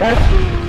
Yes.